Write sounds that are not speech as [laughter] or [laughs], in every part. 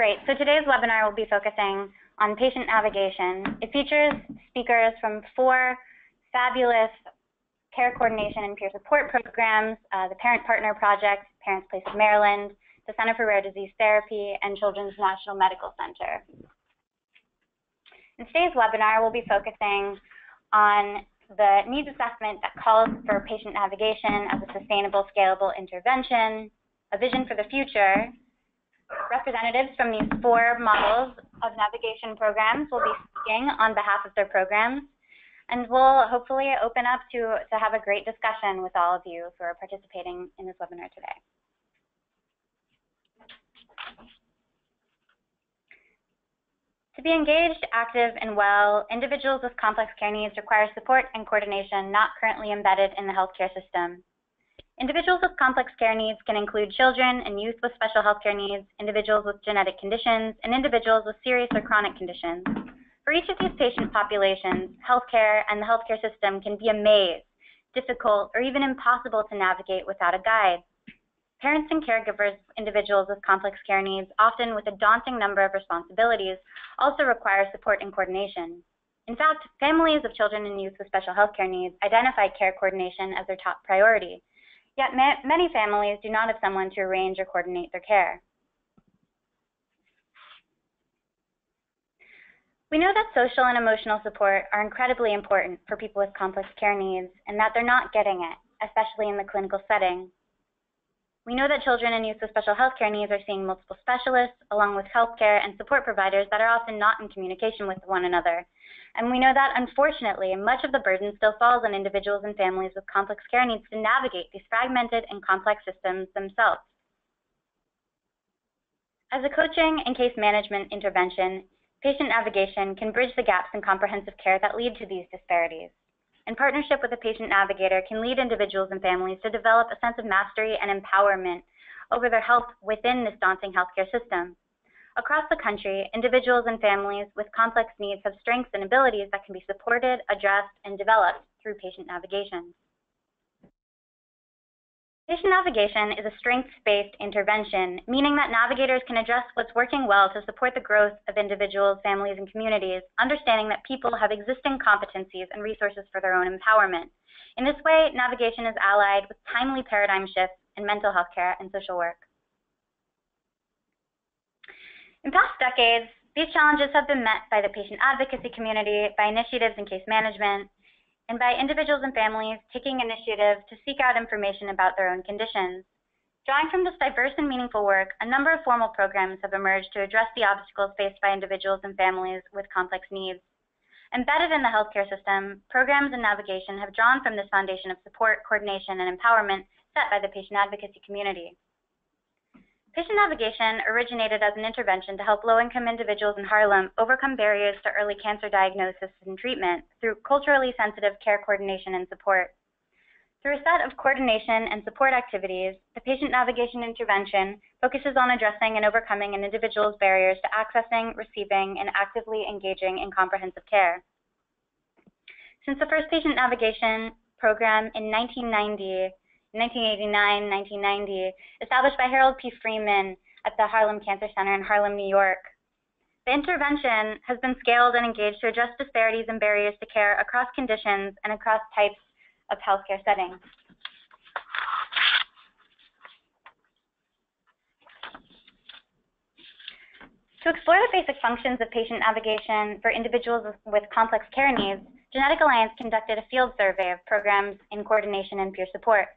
Great. So today's webinar will be focusing on patient navigation. It features speakers from four fabulous care coordination and peer support programs, uh, the Parent Partner Project, Parents Place of Maryland, the Center for Rare Disease Therapy, and Children's National Medical Center. In today's webinar, we'll be focusing on the needs assessment that calls for patient navigation as a sustainable, scalable intervention, a vision for the future. Representatives from these four models of navigation programs will be speaking on behalf of their programs, and we'll hopefully open up to, to have a great discussion with all of you who are participating in this webinar today. To be engaged, active, and well, individuals with complex care needs require support and coordination not currently embedded in the healthcare system. Individuals with complex care needs can include children and youth with special healthcare needs, individuals with genetic conditions, and individuals with serious or chronic conditions. For each of these patient populations, healthcare and the healthcare system can be a maze, difficult, or even impossible to navigate without a guide. Parents and caregivers of individuals with complex care needs, often with a daunting number of responsibilities, also require support and coordination. In fact, families of children and youth with special health care needs identify care coordination as their top priority. Yet ma many families do not have someone to arrange or coordinate their care. We know that social and emotional support are incredibly important for people with complex care needs and that they're not getting it, especially in the clinical setting. We know that children and youth with special health care needs are seeing multiple specialists, along with healthcare and support providers that are often not in communication with one another. And we know that, unfortunately, much of the burden still falls on individuals and families with complex care needs to navigate these fragmented and complex systems themselves. As a coaching and case management intervention, patient navigation can bridge the gaps in comprehensive care that lead to these disparities And partnership with a patient navigator, can lead individuals and families to develop a sense of mastery and empowerment over their health within this daunting healthcare system. Across the country, individuals and families with complex needs have strengths and abilities that can be supported, addressed, and developed through patient navigation. Patient navigation is a strengths-based intervention, meaning that navigators can address what's working well to support the growth of individuals, families, and communities, understanding that people have existing competencies and resources for their own empowerment. In this way, navigation is allied with timely paradigm shifts in mental health care and social work. In past decades, these challenges have been met by the patient advocacy community, by initiatives in case management, and by individuals and families taking initiative to seek out information about their own conditions. Drawing from this diverse and meaningful work, a number of formal programs have emerged to address the obstacles faced by individuals and families with complex needs. Embedded in the healthcare system, programs and navigation have drawn from this foundation of support, coordination, and empowerment set by the patient advocacy community. Patient navigation originated as an intervention to help low-income individuals in Harlem overcome barriers to early cancer diagnosis and treatment through culturally sensitive care coordination and support. Through a set of coordination and support activities, the patient navigation intervention focuses on addressing and overcoming an individual's barriers to accessing, receiving, and actively engaging in comprehensive care. Since the first patient navigation program in 1990, 1989, 1990, established by Harold P. Freeman at the Harlem Cancer Center in Harlem, New York. The intervention has been scaled and engaged to address disparities and barriers to care across conditions and across types of healthcare settings. To explore the basic functions of patient navigation for individuals with complex care needs, Genetic Alliance conducted a field survey of programs in coordination and peer support.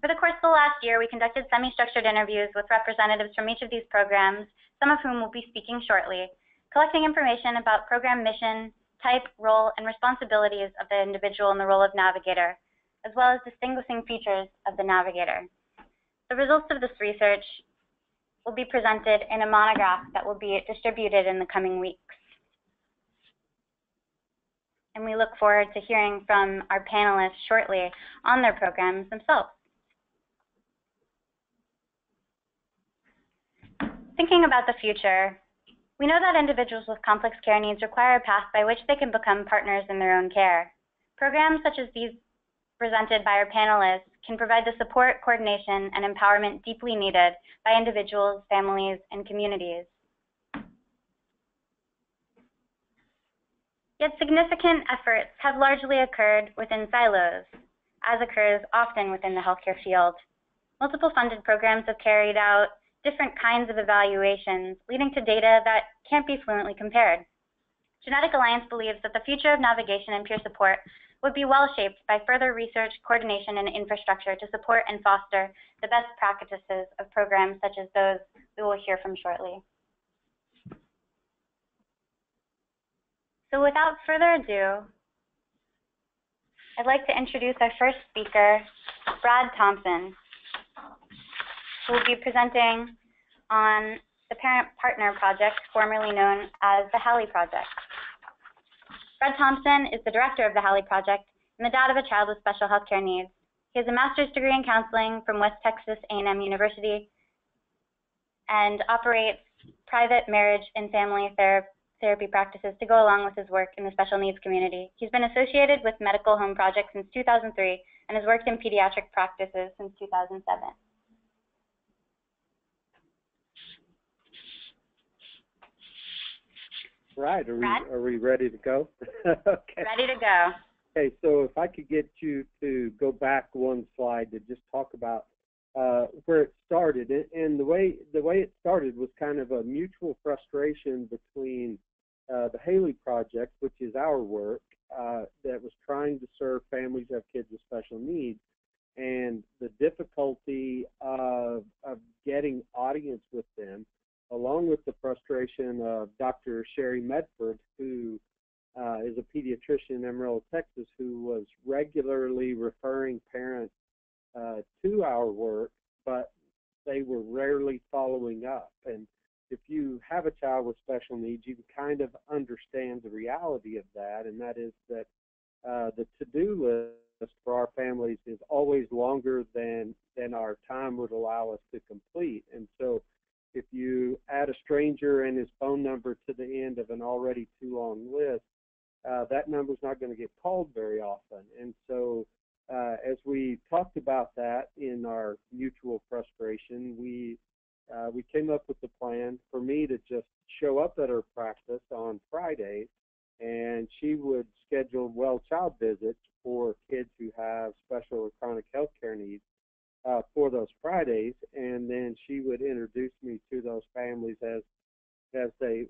For the course of the last year, we conducted semi-structured interviews with representatives from each of these programs, some of whom will be speaking shortly, collecting information about program mission, type, role, and responsibilities of the individual in the role of navigator, as well as distinguishing features of the navigator. The results of this research will be presented in a monograph that will be distributed in the coming weeks. And we look forward to hearing from our panelists shortly on their programs themselves. Thinking about the future, we know that individuals with complex care needs require a path by which they can become partners in their own care. Programs such as these presented by our panelists can provide the support, coordination, and empowerment deeply needed by individuals, families, and communities. Yet significant efforts have largely occurred within silos, as occurs often within the healthcare field. Multiple funded programs have carried out different kinds of evaluations, leading to data that can't be fluently compared. Genetic Alliance believes that the future of navigation and peer support would be well shaped by further research, coordination, and infrastructure to support and foster the best practices of programs such as those we will hear from shortly. So without further ado, I'd like to introduce our first speaker, Brad Thompson, will be presenting on the Parent Partner Project, formerly known as the Haley Project. Fred Thompson is the director of the Haley Project and the dad of a child with special healthcare needs. He has a master's degree in counseling from West Texas A&M University and operates private marriage and family ther therapy practices to go along with his work in the special needs community. He's been associated with Medical Home Project since 2003 and has worked in pediatric practices since 2007. Right. Are Brad? we are we ready to go? [laughs] okay. Ready to go. Okay. So if I could get you to go back one slide to just talk about uh, where it started, and, and the way the way it started was kind of a mutual frustration between uh, the Haley Project, which is our work, uh, that was trying to serve families who have kids with special needs, and the difficulty of of getting audience with them along with the frustration of Dr. Sherry Medford, who uh, is a pediatrician in Amarillo, Texas, who was regularly referring parents uh, to our work, but they were rarely following up. And if you have a child with special needs, you can kind of understand the reality of that, and that is that uh, the to-do list for our families is always longer than than our time would allow us to complete. And so if you add a stranger and his phone number to the end of an already too long list, uh, that number's not going to get called very often. And so, uh, as we talked about that in our mutual frustration, we uh, we came up with the plan for me to just show up at her practice on Fridays, and she would schedule well child visits for kids who have special or chronic health care needs uh, for those Fridays, and then she would introduce me to those families as as they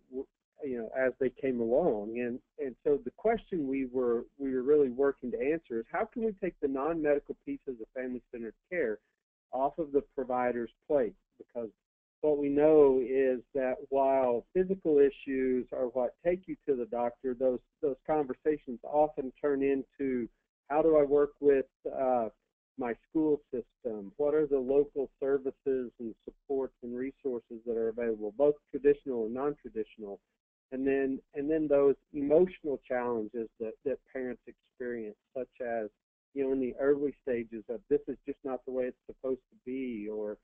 you know as they came along. And and so the question we were we were really working to answer is how can we take the non-medical pieces of family centered care off of the provider's plate? Because what we know is that while physical issues are what take you to the doctor those those conversations often turn into how do I work with uh, my school system? What are the local services and supports and resources that are available, both traditional and non-traditional? And then and then those emotional challenges that, that parents experience, such as you know in the early stages of this is just not the way it's supposed to be, or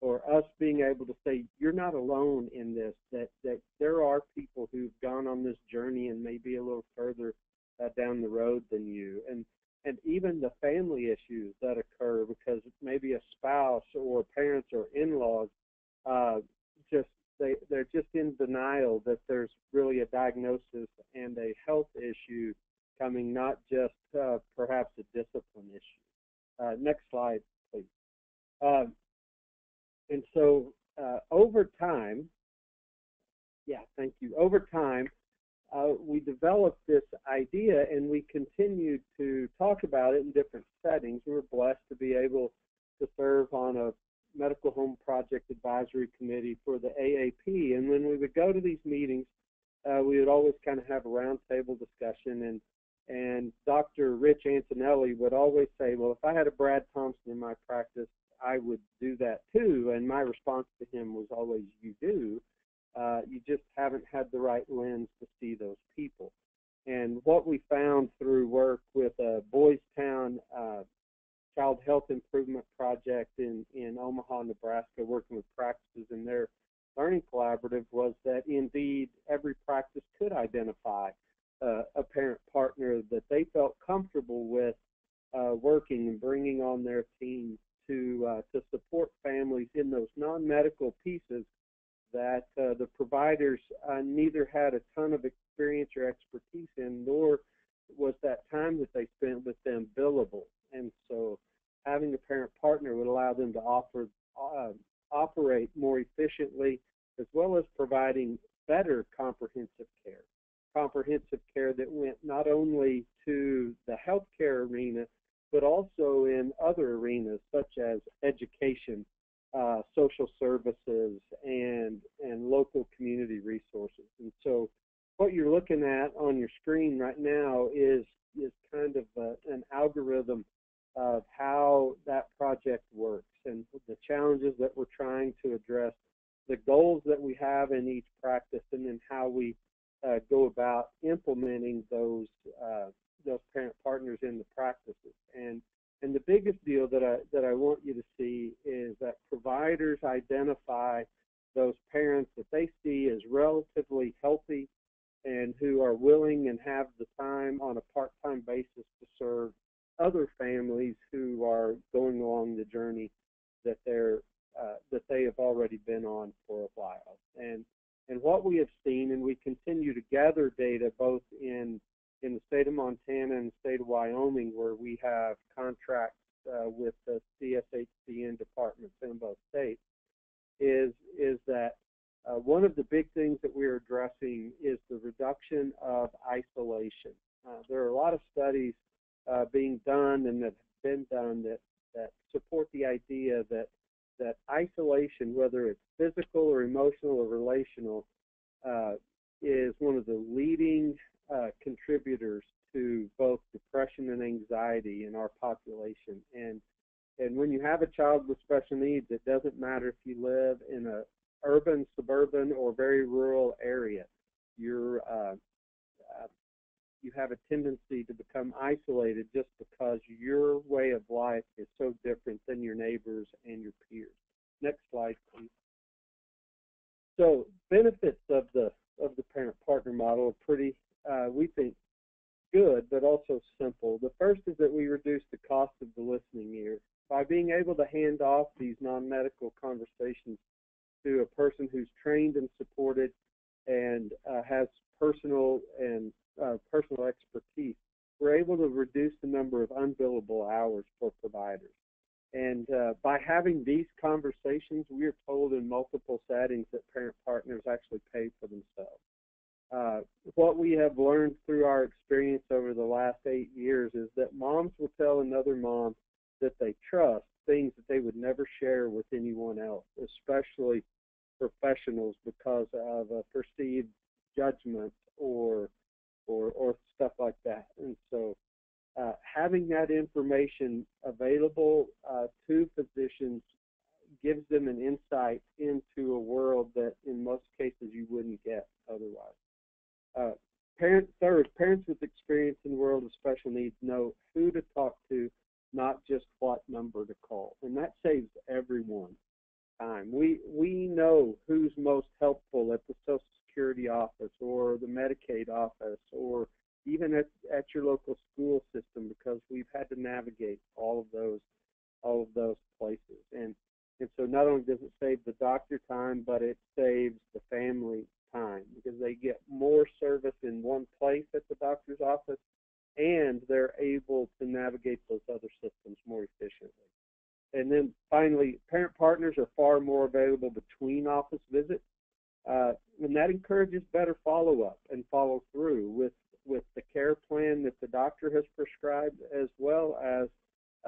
or us being able to say you're not alone in this. That that there are people who've gone on this journey and maybe a little further uh, down the road than you, and and even the family issues that occur because maybe a spouse or parents or in-laws uh, just they they're just in denial that there's really a diagnosis and a health issue coming, not just uh, perhaps a discipline issue. Uh, next slide, please. Um, and so uh, over time, yeah, thank you. Over time, uh, we developed this idea and we continued to talk about it in different settings. We were blessed to be able to serve on a medical home project advisory committee for the AAP. And when we would go to these meetings, uh, we would always kind of have a roundtable discussion. And and Dr. Rich Antonelli would always say, "Well, if I had a Brad Thompson in my practice, I would do that too." And my response to him was always, "You do." Uh, you just haven't had the right lens to see those people. And what we found through work with a Boys Town uh, Child Health Improvement Project in, in Omaha, Nebraska, working with practices in their learning collaborative, was that indeed every practice could identify uh, a parent partner that they felt comfortable with uh, working and bringing on their team to uh, to support families in those non-medical pieces that uh, the providers uh, neither had a ton of experience or expertise in, nor was that time that they spent with them billable. And so, having a parent partner would allow them to offer uh, operate more efficiently, as well as providing better comprehensive care. Comprehensive care that went not only to the healthcare arena, but also in other arenas such as education, uh, social services, and and local community resources. And so, what you're looking at on your screen right now is is kind of a, an algorithm of how that project works and the challenges that we're trying to address, the goals that we have in each practice, and then how we uh, go about implementing those uh, those parent partners in the practices. And and the biggest deal that I that I want you to see is that providers identify those parents that they see as relatively healthy and who are willing and have the time on a part-time basis to serve other families who are going along the journey that they're uh, that they have already been on for a while. And and what we have seen, and we continue to gather data both in in the state of Montana and the state of Wyoming, where we have contracts uh, with the CSHCN departments in both states, is is that uh, one of the big things that we're addressing is the reduction of isolation. Uh, there are a lot of studies uh, being done and that have been done that that support the idea that that isolation, whether it's physical or emotional or relational, uh, is one of the leading uh, contributors to both depression and anxiety in our population. And and when you have a child with special needs, it doesn't matter if you live in a urban, suburban, or very rural area. You're uh, uh, you have a tendency to become isolated just because your way of life is so different than your neighbors and your peers. Next slide, please. So benefits of the of the parent partner model are pretty, uh, we think, good, but also simple. The first is that we reduce the cost of the listening ear by being able to hand off these non-medical conversations to a person who's trained and supported and uh, has personal and uh, personal expertise, we're able to reduce the number of unbillable hours for providers. And uh, by having these conversations, we are told in multiple settings that parent partners actually pay for themselves. Uh, what we have learned through our experience over the last eight years is that moms will tell another mom that they trust things that they would never share with anyone else, especially professionals, because of a perceived judgment or or or stuff like that. And so, uh, having that information available uh, to physicians gives them an insight into a world that, in most cases, you wouldn't get otherwise. Uh, parent third, parents with experience in the world of special needs know who to talk to, not just what number to call, and that saves everyone time. We we know who's most helpful at the Social Security office or the Medicaid office or even at, at your local school system because we've had to navigate all of those all of those places. And and so not only does it save the doctor time, but it saves the family time because they get more service in one place at the doctor's office and they're able to navigate those other systems more efficiently. And then finally, parent partners are far more available between office visits uh, and that encourages better follow-up and follow-through with with the care plan that the doctor has prescribed, as well as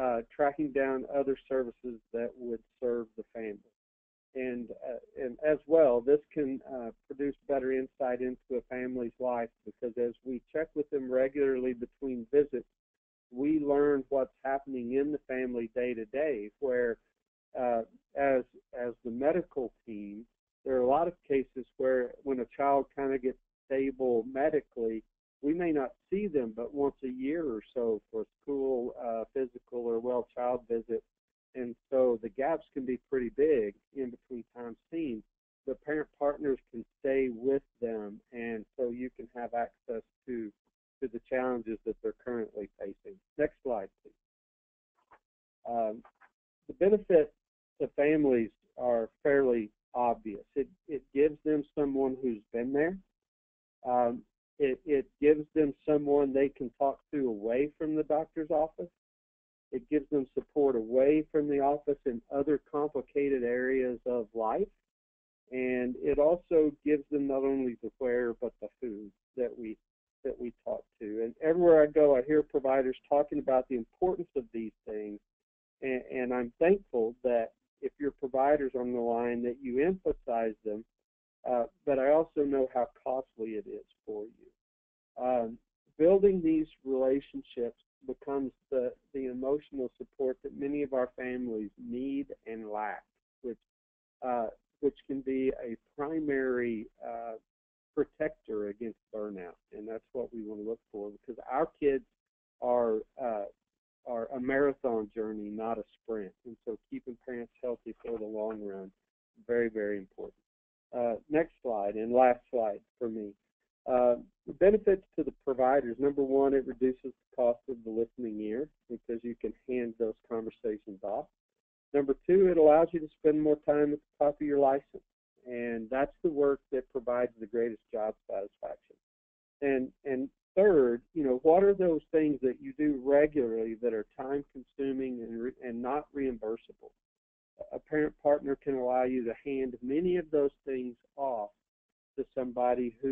uh, tracking down other services that would serve the family. And, uh, and as well, this can uh, produce better insight into a family's life because as we check with them regularly between visits, we learn what's happening in the family day to day. Where, uh, as as the medical team, there are a lot of cases where when a child kind of gets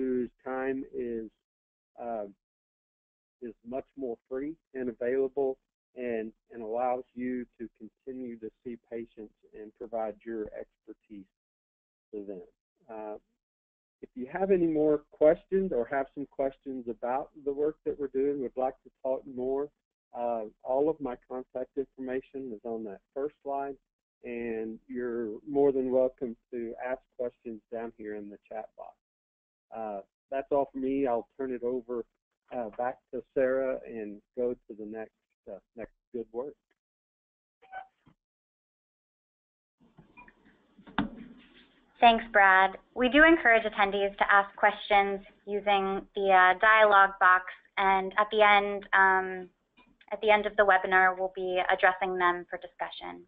whose time is uh, is much more free and available and and allows you to continue to see patients and provide your expertise to them. Uh, if you have any more questions or have some questions about the work that we're doing, would like to talk more, uh, all of my contact information is on that first slide, and you're more than welcome to ask questions down here in the chat box. Uh, that's all for me. I'll turn it over uh, back to Sarah and go to the next uh, next good work. Thanks, Brad. We do encourage attendees to ask questions using the uh, dialog box, and at the end, um, at the end of the webinar, we'll be addressing them for discussion.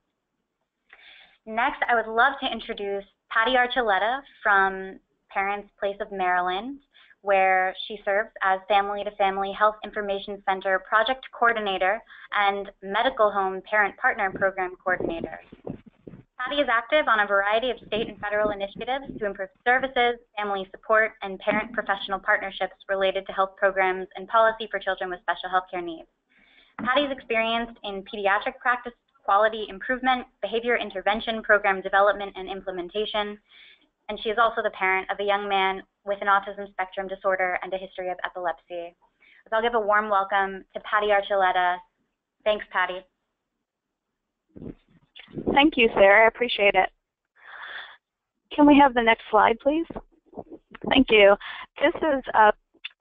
Next, I would love to introduce Patty Archuleta from Parents Place of Maryland, where she serves as Family to Family Health Information Center Project Coordinator and Medical Home Parent Partner Program Coordinator. Patty is active on a variety of state and federal initiatives to improve services, family support, and parent professional partnerships related to health programs and policy for children with special healthcare needs. Patty is experienced in pediatric practice quality improvement, behavior intervention, program development, and implementation, and she is also the parent of a young man with an autism spectrum disorder and a history of epilepsy. So I'll give a warm welcome to Patty Archuleta. Thanks, Patty. Thank you, Sarah. I appreciate it. Can we have the next slide, please? Thank you. This is, uh,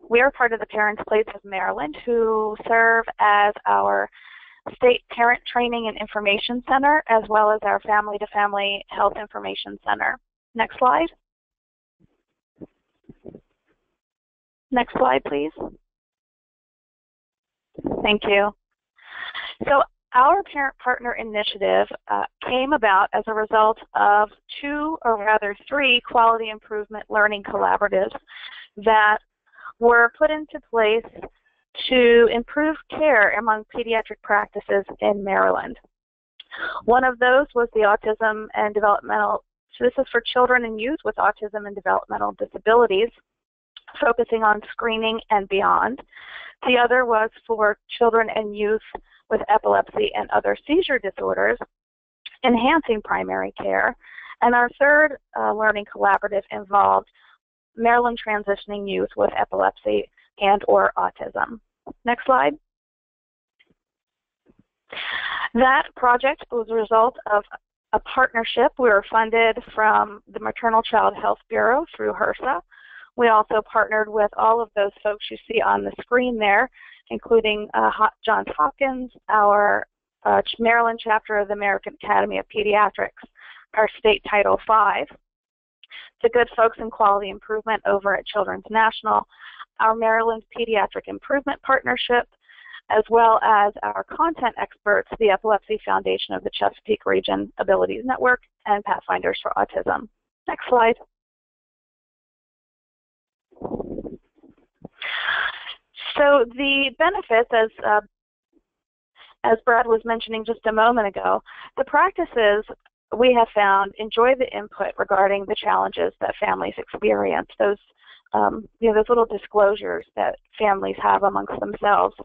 we are part of the Parents Place of Maryland who serve as our State Parent Training and Information Center as well as our Family to Family Health Information Center. Next slide. Next slide, please. Thank you. So our parent partner initiative uh, came about as a result of two, or rather three, quality improvement learning collaboratives that were put into place to improve care among pediatric practices in Maryland. One of those was the Autism and Developmental, so this is for children and youth with autism and developmental disabilities, focusing on screening and beyond. The other was for children and youth with epilepsy and other seizure disorders, enhancing primary care. And our third uh, learning collaborative involved Maryland transitioning youth with epilepsy and or autism. Next slide. That project was a result of a partnership. We were funded from the Maternal Child Health Bureau through HRSA. We also partnered with all of those folks you see on the screen there including uh, Johns Hopkins, our uh, Maryland chapter of the American Academy of Pediatrics, our state Title V, the good folks in quality improvement over at Children's National, our Maryland Pediatric Improvement Partnership, as well as our content experts, the Epilepsy Foundation of the Chesapeake Region Abilities Network, and Pathfinders for Autism. Next slide. So the benefits, as uh, as Brad was mentioning just a moment ago, the practices we have found enjoy the input regarding the challenges that families experience. Those um, you know those little disclosures that families have amongst themselves.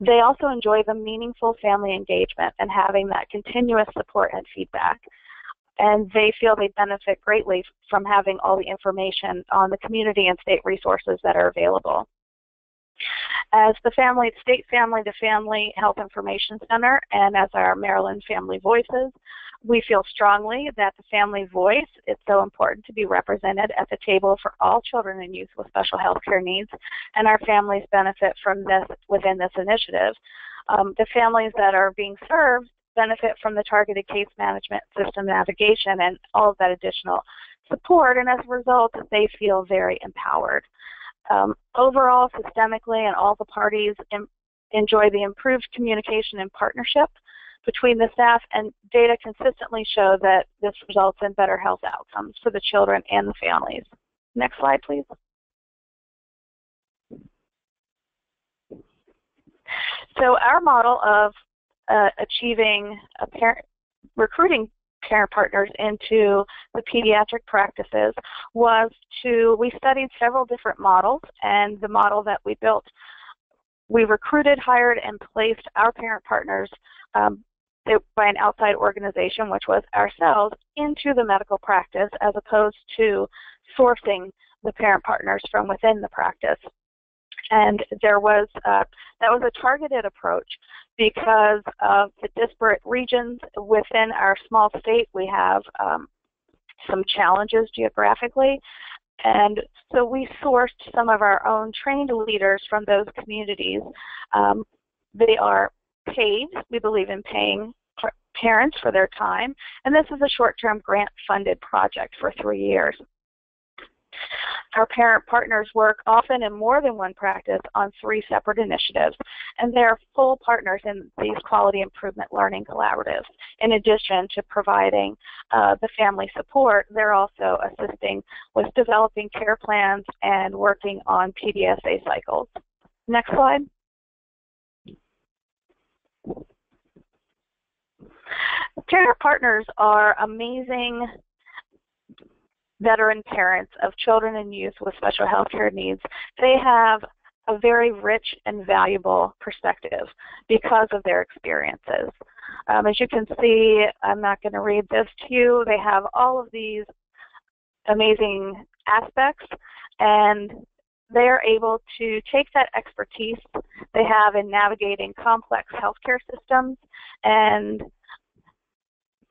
They also enjoy the meaningful family engagement and having that continuous support and feedback. And they feel they benefit greatly from having all the information on the community and state resources that are available. As the family, State Family the Family Health Information Center and as our Maryland Family Voices, we feel strongly that the family voice is so important to be represented at the table for all children and youth with special health care needs, and our families benefit from this within this initiative. Um, the families that are being served benefit from the targeted case management system navigation and all of that additional support, and as a result, they feel very empowered. Um, overall, systemically, and all the parties enjoy the improved communication and partnership between the staff, and data consistently show that this results in better health outcomes for the children and the families. Next slide, please. So our model of uh, achieving a parent, recruiting parent partners into the pediatric practices was to, we studied several different models, and the model that we built, we recruited, hired, and placed our parent partners um, by an outside organization, which was ourselves, into the medical practice as opposed to sourcing the parent partners from within the practice. And there was uh, that was a targeted approach because of the disparate regions within our small state. We have um, some challenges geographically, and so we sourced some of our own trained leaders from those communities. Um, they are paid. We believe in paying parents for their time, and this is a short-term grant-funded project for three years. Our parent partners work often in more than one practice on three separate initiatives, and they're full partners in these quality improvement learning collaboratives. In addition to providing uh, the family support, they're also assisting with developing care plans and working on PDSA cycles. Next slide. Parent partners are amazing veteran parents of children and youth with special health care needs. They have a very rich and valuable perspective because of their experiences. Um, as you can see, I'm not going to read this to you. They have all of these amazing aspects and they are able to take that expertise they have in navigating complex healthcare systems and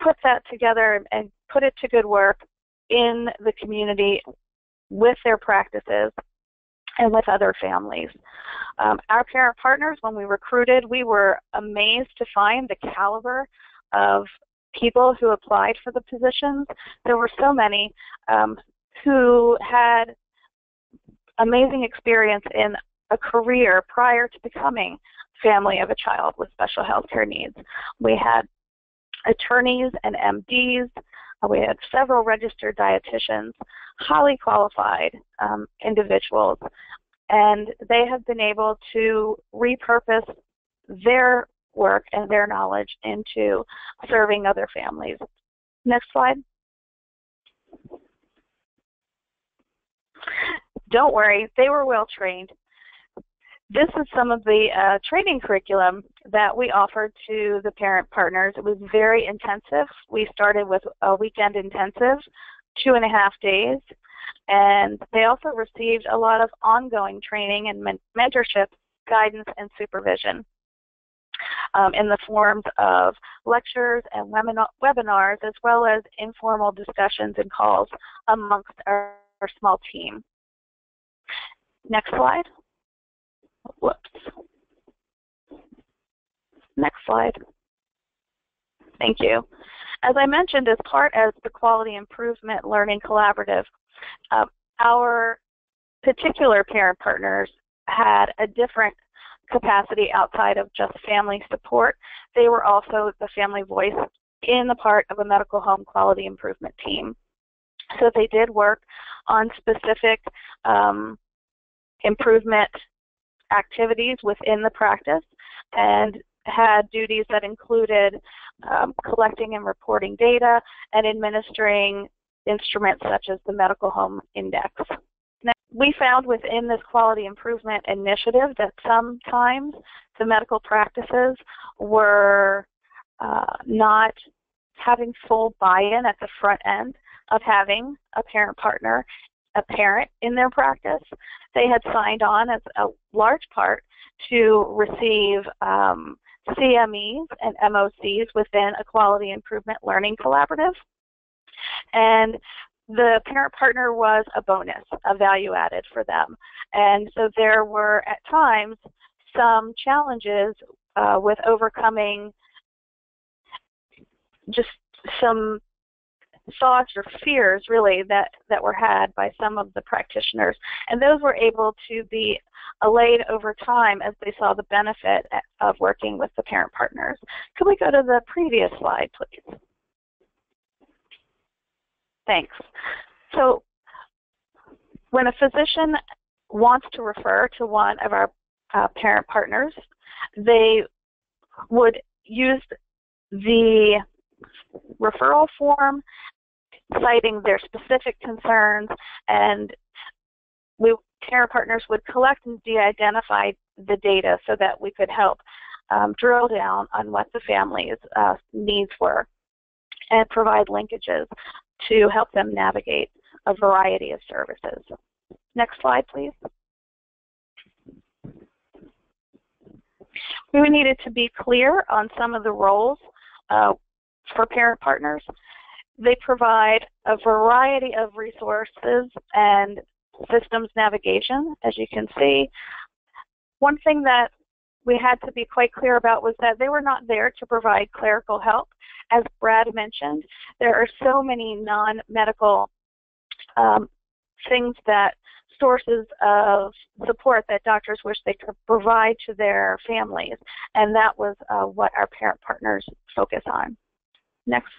put that together and put it to good work in the community with their practices and with other families. Um, our parent partners, when we recruited, we were amazed to find the caliber of people who applied for the positions. There were so many um, who had amazing experience in a career prior to becoming family of a child with special health care needs. We had attorneys and MDs. We had several registered dietitians, highly qualified um, individuals, and they have been able to repurpose their work and their knowledge into serving other families. Next slide. Don't worry, they were well trained this is some of the uh, training curriculum that we offered to the parent partners. It was very intensive. We started with a weekend intensive, two and a half days, and they also received a lot of ongoing training and men mentorship, guidance, and supervision. Um, in the forms of lectures and webinars, as well as informal discussions and calls amongst our, our small team. Next slide. Whoops. Next slide. Thank you. As I mentioned, as part of the Quality Improvement Learning Collaborative, uh, our particular parent partners had a different capacity outside of just family support. They were also the family voice in the part of a medical home quality improvement team. So they did work on specific um, improvement activities within the practice and had duties that included um, collecting and reporting data and administering instruments such as the Medical Home Index. Now, we found within this quality improvement initiative that sometimes the medical practices were uh, not having full buy-in at the front end of having a parent partner, a parent in their practice. They had signed on as a large part to receive um, CMEs and MOCs within a quality improvement learning collaborative. And the parent partner was a bonus, a value added for them. And so there were at times some challenges uh, with overcoming just some thoughts or fears really that, that were had by some of the practitioners. And those were able to be allayed over time as they saw the benefit of working with the parent partners. Could we go to the previous slide, please? Thanks. So when a physician wants to refer to one of our uh, parent partners, they would use the referral form citing their specific concerns and we care partners would collect and de-identify the data so that we could help um, drill down on what the family's uh, needs were and provide linkages to help them navigate a variety of services. Next slide, please. We needed to be clear on some of the roles uh, for parent partners. They provide a variety of resources and systems navigation, as you can see. One thing that we had to be quite clear about was that they were not there to provide clerical help. As Brad mentioned, there are so many non-medical um, things that sources of support that doctors wish they could provide to their families, and that was uh, what our parent partners focus on. Next.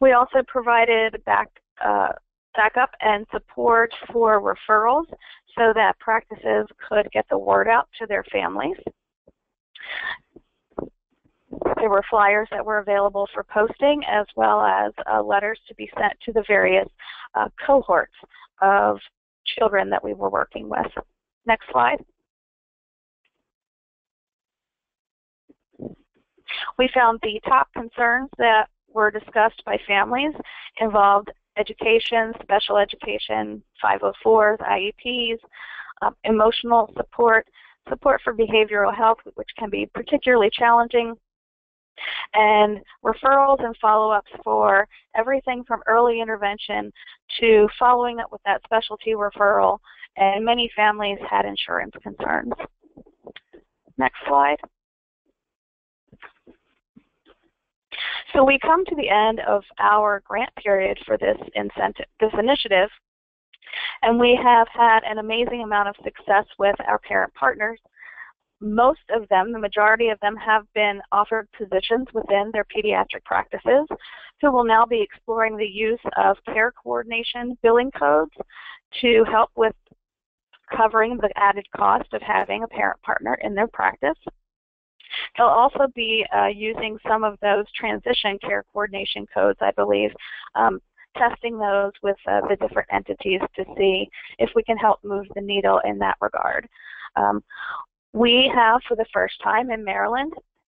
We also provided back, uh, backup and support for referrals so that practices could get the word out to their families. There were flyers that were available for posting as well as uh, letters to be sent to the various uh, cohorts of children that we were working with. Next slide. We found the top concerns that were discussed by families involved education, special education, 504s, IEPs, um, emotional support, support for behavioral health, which can be particularly challenging, and referrals and follow-ups for everything from early intervention to following up with that specialty referral, and many families had insurance concerns. Next slide. So we come to the end of our grant period for this incentive, this initiative, and we have had an amazing amount of success with our parent partners. Most of them, the majority of them, have been offered positions within their pediatric practices who will now be exploring the use of care coordination billing codes to help with covering the added cost of having a parent partner in their practice. They'll also be uh, using some of those transition care coordination codes, I believe, um, testing those with uh, the different entities to see if we can help move the needle in that regard. Um, we have, for the first time in Maryland,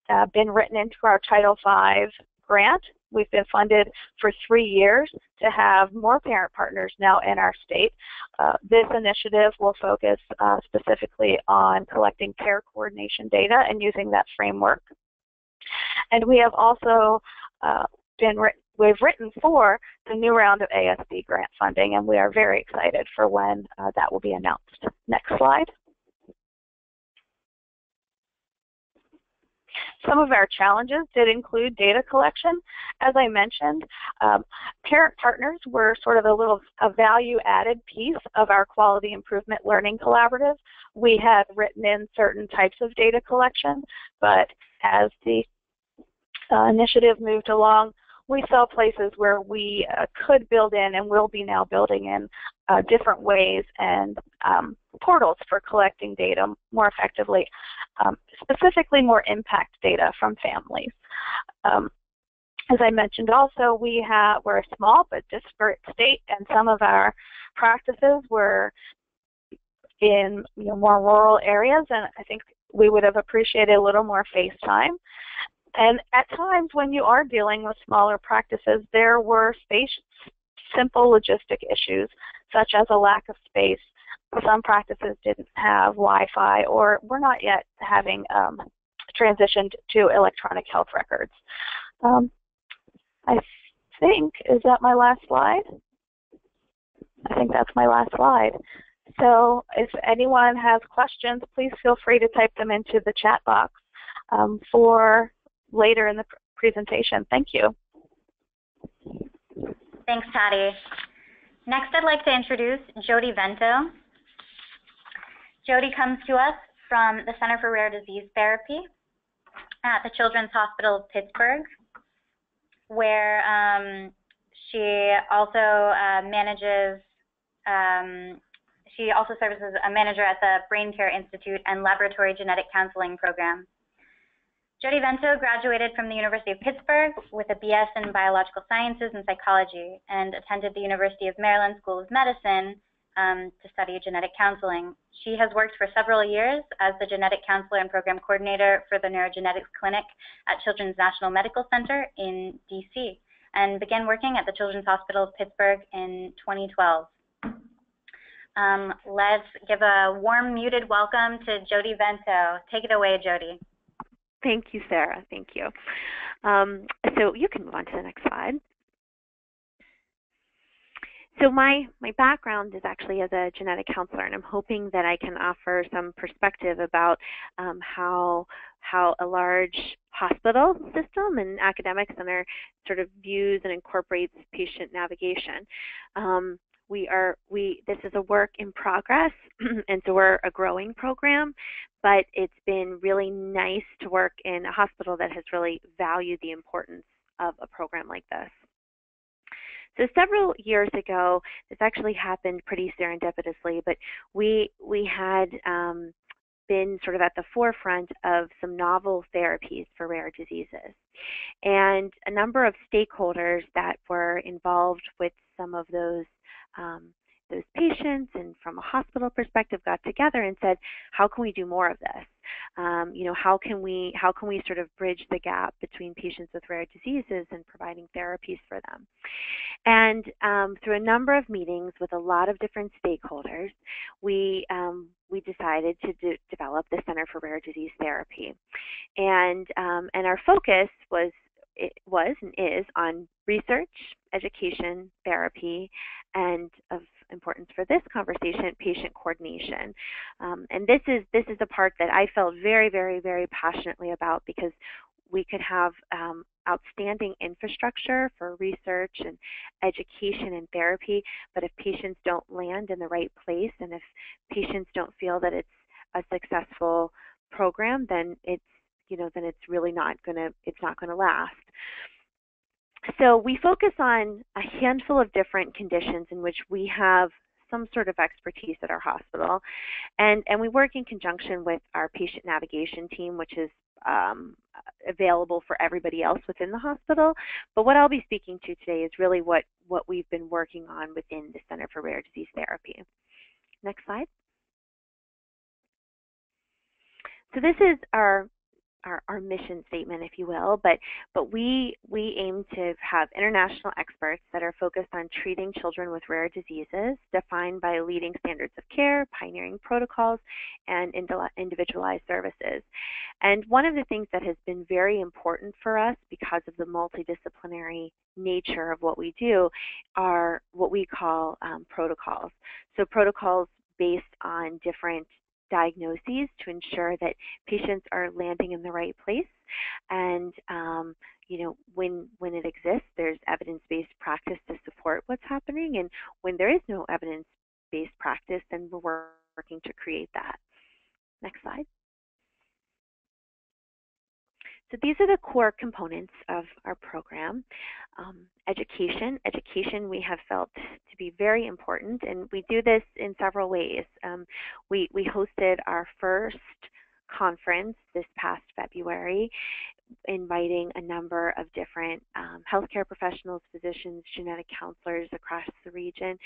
uh, been written into our Title V grant We've been funded for three years to have more parent partners now in our state. Uh, this initiative will focus uh, specifically on collecting care coordination data and using that framework. And we have also uh, been we've written for the new round of ASD grant funding, and we are very excited for when uh, that will be announced. Next slide. Some of our challenges did include data collection. As I mentioned, um, parent partners were sort of a little a value added piece of our quality improvement learning collaborative. We had written in certain types of data collection, but as the uh, initiative moved along, we saw places where we uh, could build in and will be now building in uh, different ways and um, portals for collecting data more effectively, um, specifically more impact data from families. Um, as I mentioned also, we have, we're a small but disparate state and some of our practices were in you know, more rural areas and I think we would have appreciated a little more face time. And at times when you are dealing with smaller practices, there were space, simple logistic issues, such as a lack of space. Some practices didn't have Wi-Fi or were not yet having um, transitioned to electronic health records. Um, I think, is that my last slide? I think that's my last slide. So if anyone has questions, please feel free to type them into the chat box um, for later in the presentation. Thank you. Thanks, Patty. Next, I'd like to introduce Jody Vento. Jody comes to us from the Center for Rare Disease Therapy at the Children's Hospital of Pittsburgh, where um, she also uh, manages, um, she also serves as a manager at the Brain Care Institute and Laboratory Genetic Counseling Program. Jody Vento graduated from the University of Pittsburgh with a BS in Biological Sciences and Psychology and attended the University of Maryland School of Medicine um, to study genetic counseling. She has worked for several years as the genetic counselor and program coordinator for the Neurogenetics Clinic at Children's National Medical Center in DC and began working at the Children's Hospital of Pittsburgh in 2012. Um, let's give a warm muted welcome to Jody Vento. Take it away, Jody. Thank you, Sarah. Thank you. Um, so you can move on to the next slide. So my, my background is actually as a genetic counselor, and I'm hoping that I can offer some perspective about um, how, how a large hospital system and academic center sort of views and incorporates patient navigation. Um, we are we this is a work in progress [clears throat] and so we're a growing program but it's been really nice to work in a hospital that has really valued the importance of a program like this so several years ago this actually happened pretty serendipitously but we we had um, been sort of at the forefront of some novel therapies for rare diseases. And a number of stakeholders that were involved with some of those um, those patients and from a hospital perspective got together and said, how can we do more of this? Um, you know, how can we how can we sort of bridge the gap between patients with rare diseases and providing therapies for them? And um, through a number of meetings with a lot of different stakeholders, we um, we decided to de develop the Center for Rare Disease Therapy, and um, and our focus was it was and is on research, education, therapy, and of importance for this conversation, patient coordination. Um, and this is this is a part that I felt very, very, very passionately about because we could have um, outstanding infrastructure for research and education and therapy, but if patients don't land in the right place and if patients don't feel that it's a successful program, then it's you know then it's really not to it's not going to last. So we focus on a handful of different conditions in which we have some sort of expertise at our hospital. And, and we work in conjunction with our patient navigation team, which is um, available for everybody else within the hospital. But what I'll be speaking to today is really what, what we've been working on within the Center for Rare Disease Therapy. Next slide. So this is our our, our mission statement, if you will, but but we we aim to have international experts that are focused on treating children with rare diseases, defined by leading standards of care, pioneering protocols, and individualized services. And one of the things that has been very important for us because of the multidisciplinary nature of what we do are what we call um, protocols. So protocols based on different diagnoses to ensure that patients are landing in the right place And um, you know, when when it exists, there's evidence-based practice to support what's happening, and when there is no evidence-based practice, then we're working to create that. Next slide. So these are the core components of our program. Um, education. Education we have felt to be very important, and we do this in several ways. Um, we, we hosted our first conference this past February, inviting a number of different um, healthcare professionals, physicians, genetic counselors across the region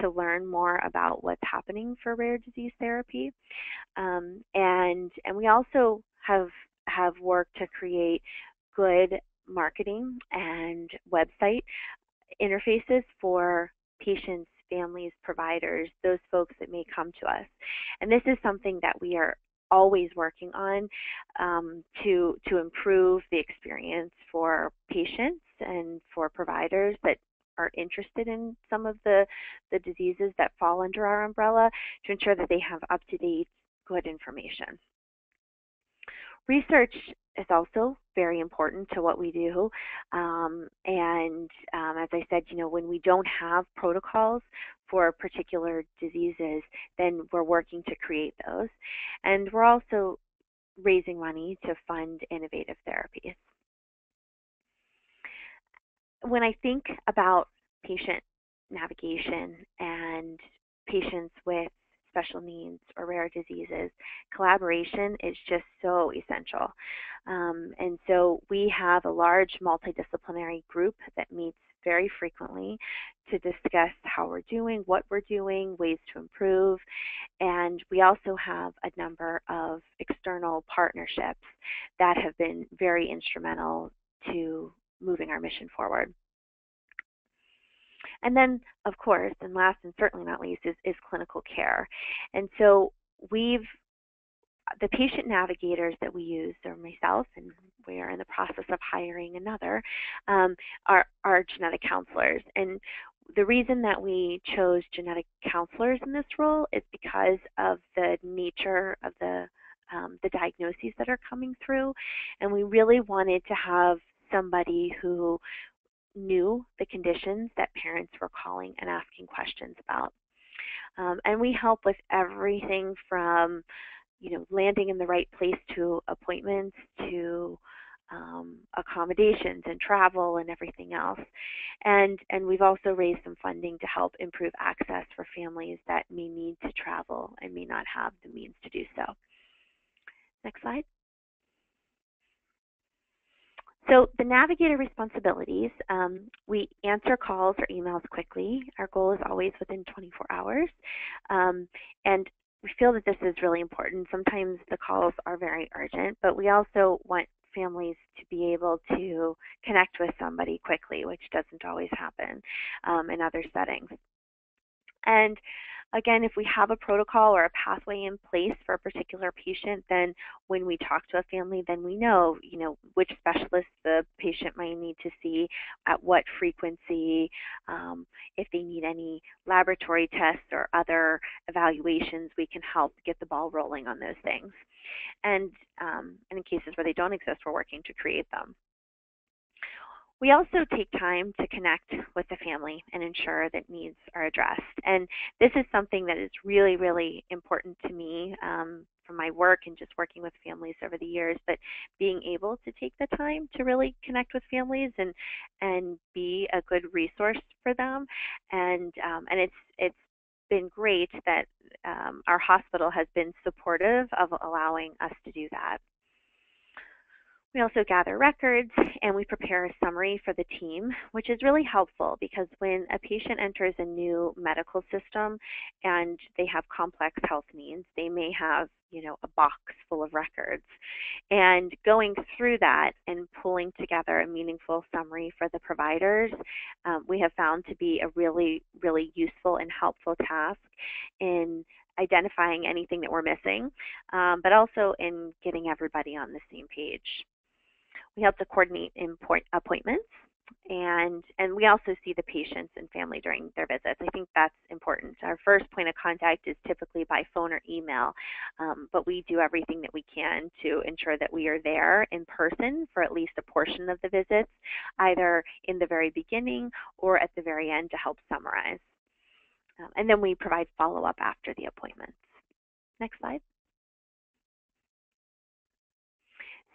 to learn more about what's happening for rare disease therapy. Um, and, and we also have, have worked to create good marketing and website interfaces for patients, families, providers, those folks that may come to us. And this is something that we are always working on um, to to improve the experience for patients and for providers that are interested in some of the the diseases that fall under our umbrella to ensure that they have up to date good information. Research is also very important to what we do. Um, and um, as I said, you know, when we don't have protocols for particular diseases, then we're working to create those. And we're also raising money to fund innovative therapies. When I think about patient navigation and patients with special needs or rare diseases, collaboration is just so essential. Um, and so we have a large multidisciplinary group that meets very frequently to discuss how we're doing, what we're doing, ways to improve. And we also have a number of external partnerships that have been very instrumental to moving our mission forward. And then, of course, and last and certainly not least, is, is clinical care. And so we've the patient navigators that we use are myself, and we are in the process of hiring another, um, are, are genetic counselors. And the reason that we chose genetic counselors in this role is because of the nature of the um, the diagnoses that are coming through, and we really wanted to have somebody who knew the conditions that parents were calling and asking questions about. Um, and we help with everything from, you know, landing in the right place to appointments to um, accommodations and travel and everything else. And and we've also raised some funding to help improve access for families that may need to travel and may not have the means to do so. Next slide. So the navigator responsibilities, um, we answer calls or emails quickly. Our goal is always within 24 hours. Um, and we feel that this is really important. Sometimes the calls are very urgent, but we also want families to be able to connect with somebody quickly, which doesn't always happen um, in other settings. And Again, if we have a protocol or a pathway in place for a particular patient, then when we talk to a family, then we know, you know, which specialist the patient might need to see, at what frequency, um, if they need any laboratory tests or other evaluations, we can help get the ball rolling on those things. And, um, and in cases where they don't exist, we're working to create them. We also take time to connect with the family and ensure that needs are addressed. And this is something that is really, really important to me um, from my work and just working with families over the years. But being able to take the time to really connect with families and and be a good resource for them, and um, and it's it's been great that um, our hospital has been supportive of allowing us to do that. We also gather records and we prepare a summary for the team, which is really helpful because when a patient enters a new medical system and they have complex health needs, they may have, you know, a box full of records. And going through that and pulling together a meaningful summary for the providers, um, we have found to be a really, really useful and helpful task in identifying anything that we're missing, um, but also in getting everybody on the same page. We help to coordinate appointments and and we also see the patients and family during their visits. I think that's important. Our first point of contact is typically by phone or email, um, but we do everything that we can to ensure that we are there in person for at least a portion of the visits, either in the very beginning or at the very end to help summarize. Um, and then we provide follow-up after the appointments. Next slide.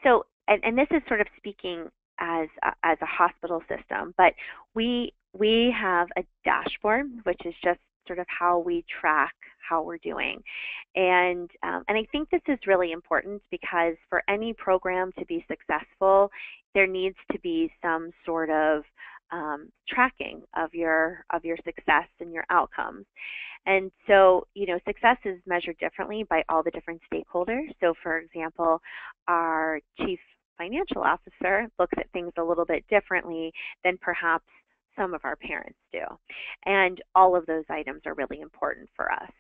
So, and, and this is sort of speaking as a, as a hospital system, but we we have a dashboard, which is just sort of how we track how we're doing. And, um, and I think this is really important because for any program to be successful, there needs to be some sort of um, tracking of your of your success and your outcomes. And so, you know, success is measured differently by all the different stakeholders. So, for example, our chief financial officer looks at things a little bit differently than perhaps some of our parents do. And all of those items are really important for us.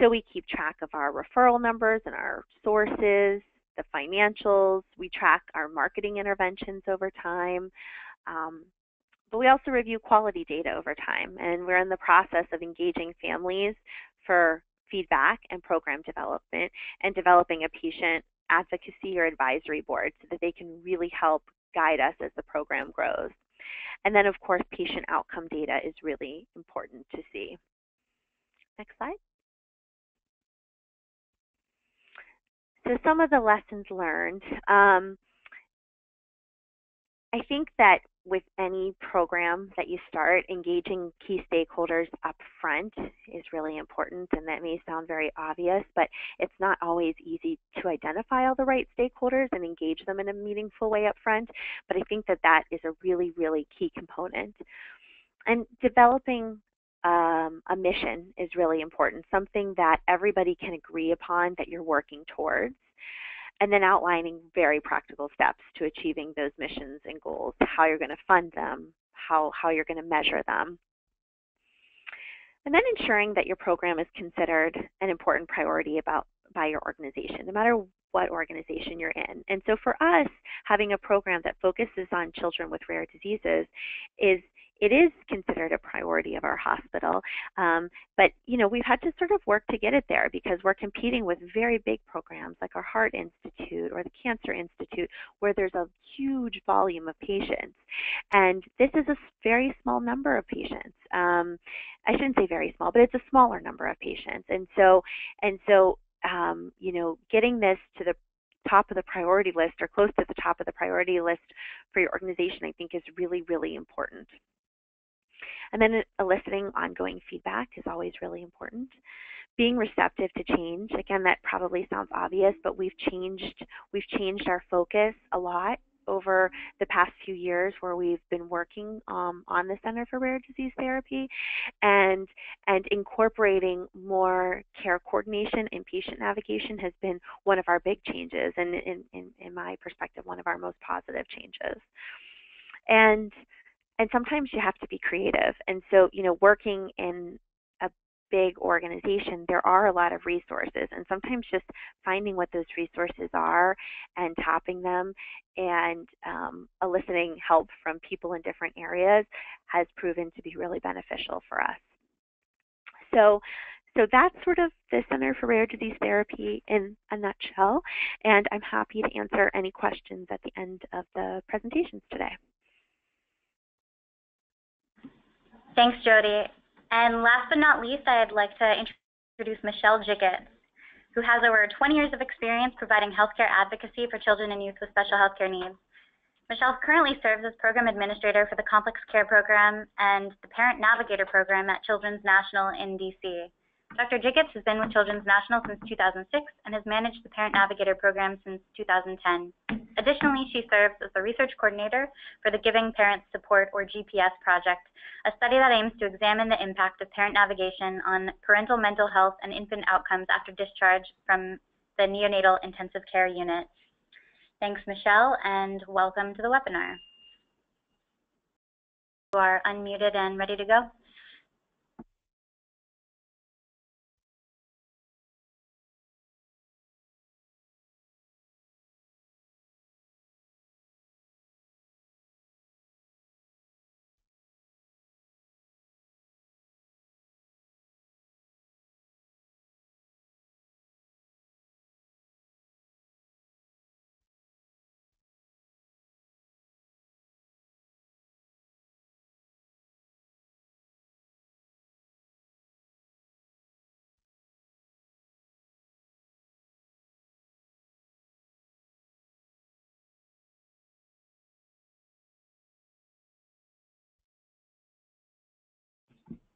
So we keep track of our referral numbers and our sources, the financials, we track our marketing interventions over time. Um, but we also review quality data over time, and we're in the process of engaging families for feedback and program development and developing a patient advocacy or advisory board so that they can really help guide us as the program grows. And then, of course, patient outcome data is really important to see. Next slide. So some of the lessons learned. Um, I think that with any program that you start, engaging key stakeholders up front is really important, and that may sound very obvious, but it's not always easy to identify all the right stakeholders and engage them in a meaningful way up front, but I think that that is a really, really key component. And developing um, a mission is really important, something that everybody can agree upon that you're working towards and then outlining very practical steps to achieving those missions and goals, how you're going to fund them, how, how you're going to measure them. And then ensuring that your program is considered an important priority about by your organization, no matter what organization you're in. And so for us, having a program that focuses on children with rare diseases is it is considered a priority of our hospital. Um, but you know, we've had to sort of work to get it there because we're competing with very big programs like our Heart Institute or the Cancer Institute, where there's a huge volume of patients, and this is a very small number of patients. Um, I shouldn't say very small, but it's a smaller number of patients, and so and so um, you know, getting this to the top of the priority list or close to the top of the priority list for your organization, I think is really, really important. And then eliciting ongoing feedback is always really important. Being receptive to change, again, that probably sounds obvious, but we've changed, we've changed our focus a lot over the past few years where we've been working um, on the Center for Rare Disease Therapy and and incorporating more care coordination and patient navigation has been one of our big changes and in, in, in my perspective one of our most positive changes. And and sometimes you have to be creative. And so, you know, working in a big organization, there are a lot of resources, and sometimes just finding what those resources are and tapping them and um, eliciting help from people in different areas has proven to be really beneficial for us. So, so that's sort of the Center for Rare Disease Therapy in a nutshell, and I'm happy to answer any questions at the end of the presentations today. Thanks, Jody. And last but not least, I'd like to introduce Michelle Jiggetts, who has over 20 years of experience providing healthcare advocacy for children and youth with special healthcare needs. Michelle currently serves as program administrator for the Complex Care Program and the Parent Navigator Program at Children's National in DC. Dr. Jiggetts has been with Children's National since 2006 and has managed the Parent Navigator program since 2010. Additionally, she serves as the research coordinator for the Giving Parents Support, or GPS, project, a study that aims to examine the impact of parent navigation on parental mental health and infant outcomes after discharge from the neonatal intensive care unit. Thanks, Michelle, and welcome to the webinar. You are unmuted and ready to go.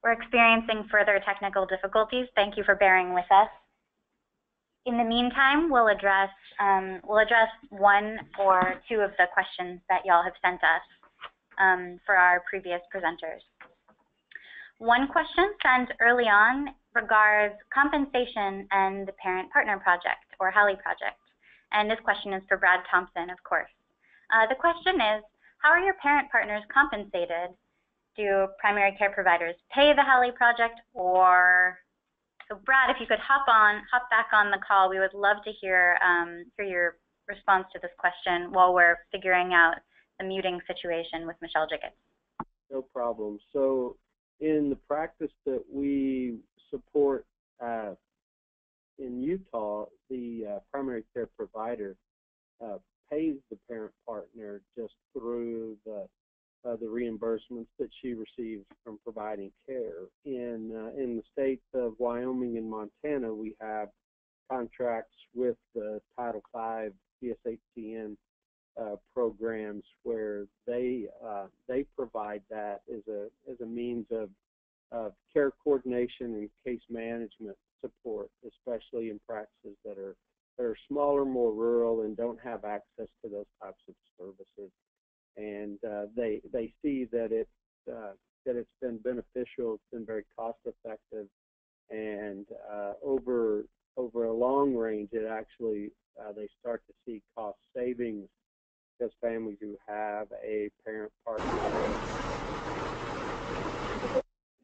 We're experiencing further technical difficulties. Thank you for bearing with us. In the meantime, we'll address um, we'll address one or two of the questions that y'all have sent us um, for our previous presenters. One question sent early on regards compensation and the Parent Partner Project, or Haley project. And this question is for Brad Thompson, of course. Uh, the question is, how are your parent partners compensated? Do primary care providers pay the Haley project or so Brad, if you could hop on, hop back on the call, we would love to hear, um, hear your response to this question while we're figuring out the muting situation with Michelle Jiggetts. No problem. So in the practice that we support uh, in Utah, the uh, primary care provider uh, pays the parent partner just through the uh, the reimbursements that she receives from providing care. In uh, in the states of Wyoming and Montana, we have contracts with the Title V PSHCN uh, programs where they uh, they provide that as a as a means of of care coordination and case management support, especially in practices that are that are smaller, more rural, and don't have access to those types of services. And uh, they they see that it uh, that it's been beneficial. It's been very cost effective, and uh, over over a long range, it actually uh, they start to see cost savings because families who have a parent partner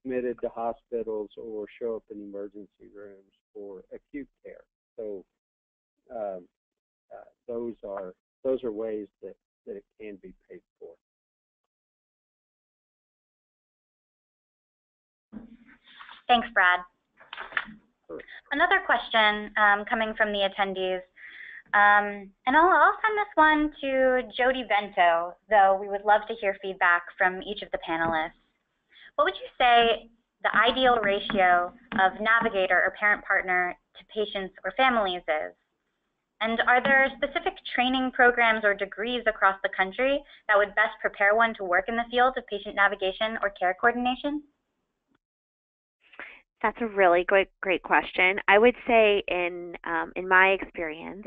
admitted to hospitals or show up in emergency rooms for acute care. So um, uh, those are those are ways that, that it can be paid for. Thanks, Brad. Another question um, coming from the attendees, um, and I'll, I'll, send this one to Jody Vento, though we would love to hear feedback from each of the panelists. What would you say the ideal ratio of navigator or parent partner to patients or families is? And are there specific training programs or degrees across the country that would best prepare one to work in the field of patient navigation or care coordination? That's a really great, great question. I would say, in um, in my experience,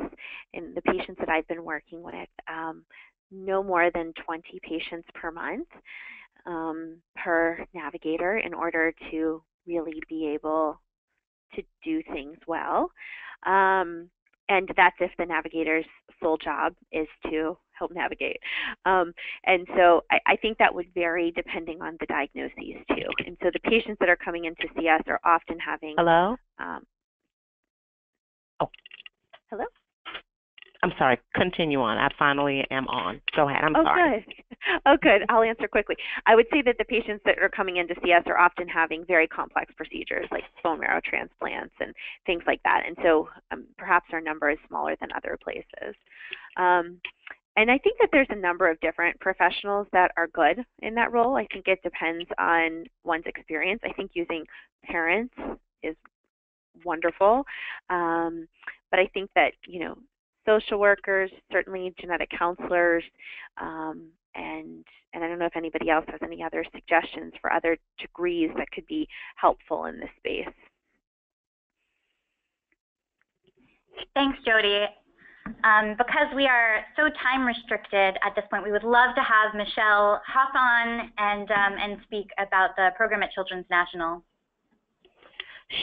in the patients that I've been working with, um, no more than 20 patients per month um, per navigator in order to really be able to do things well. Um, and that's if the navigator's sole job is to help navigate. Um, and so I, I, think that would vary depending on the diagnoses too. And so the patients that are coming in to see us are often having. Hello? Um, oh. Hello? I'm sorry, continue on. I finally am on. Go ahead. I'm oh, sorry. Good. [laughs] Oh, good. I'll answer quickly. I would say that the patients that are coming in to see us are often having very complex procedures like bone marrow transplants and things like that. And so um, perhaps our number is smaller than other places. Um, and I think that there's a number of different professionals that are good in that role. I think it depends on one's experience. I think using parents is wonderful. Um, but I think that, you know, social workers, certainly genetic counselors, um, and and I don't know if anybody else has any other suggestions for other degrees that could be helpful in this space. Thanks, Jody. Um, because we are so time restricted at this point, we would love to have Michelle hop on and um, and speak about the program at Children's National.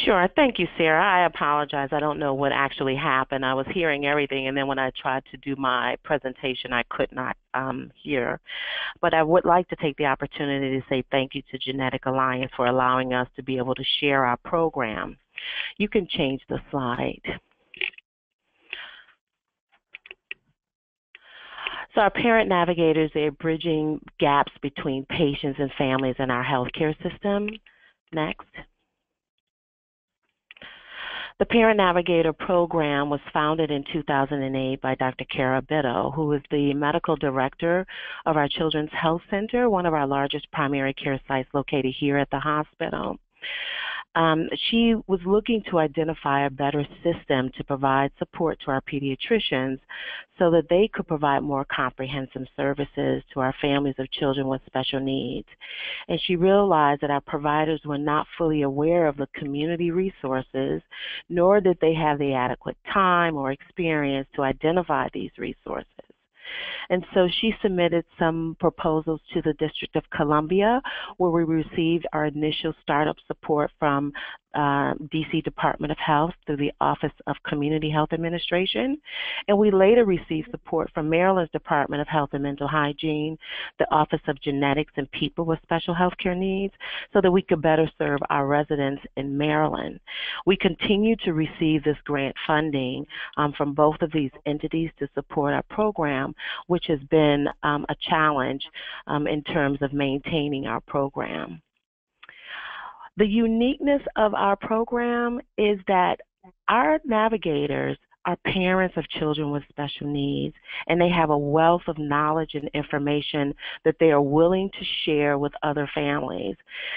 Sure. Thank you, Sarah. I apologize. I don't know what actually happened. I was hearing everything, and then when I tried to do my presentation, I could not um, hear. But I would like to take the opportunity to say thank you to Genetic Alliance for allowing us to be able to share our program. You can change the slide. So our parent navigators, they're bridging gaps between patients and families in our healthcare system. Next. The Parent Navigator program was founded in 2008 by Dr. Kara Bitto, who is the medical director of our Children's Health Center, one of our largest primary care sites located here at the hospital. Um, she was looking to identify a better system to provide support to our pediatricians so that they could provide more comprehensive services to our families of children with special needs. And she realized that our providers were not fully aware of the community resources, nor did they have the adequate time or experience to identify these resources. And so she submitted some proposals to the District of Columbia, where we received our initial startup support from uh, DC Department of Health through the Office of Community Health Administration. And we later received support from Maryland's Department of Health and Mental Hygiene, the Office of Genetics and People with Special Health Care Needs, so that we could better serve our residents in Maryland. We continue to receive this grant funding um, from both of these entities to support our program, which has been um, a challenge um, in terms of maintaining our program. The uniqueness of our program is that our navigators are parents of children with special needs, and they have a wealth of knowledge and information that they are willing to share with other families.